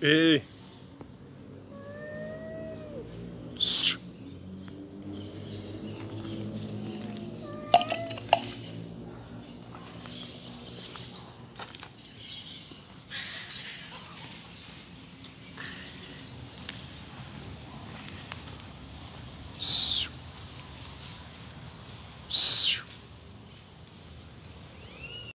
Eh,